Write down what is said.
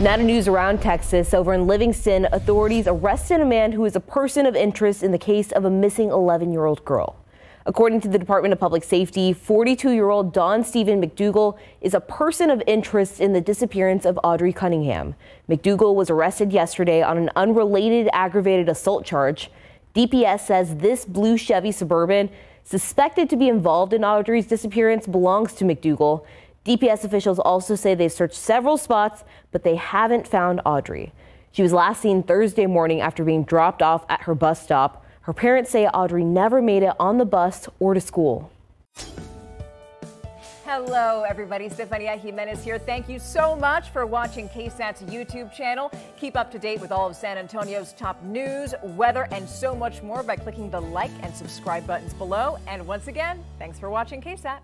Now to news around Texas. Over in Livingston, authorities arrested a man who is a person of interest in the case of a missing 11 year old girl. According to the Department of Public Safety, 42 year old Don Steven McDougal is a person of interest in the disappearance of Audrii Cunningham. McDougal was arrested yesterday on an unrelated aggravated assault charge. DPS says this blue Chevy Suburban, suspected to be involved in Audrii's disappearance, belongs to McDougal. DPS officials also say they've searched several spots, but they haven't found Audrii. She was last seen Thursday morning after being dropped off at her bus stop. Her parents say Audrii never made it on the bus or to school. Hello, everybody. Stefania Jimenez here. Thank you so much for watching KSAT's YouTube channel. Keep up to date with all of San Antonio's top news, weather, and so much more by clicking the like and subscribe buttons below. And once again, thanks for watching KSAT.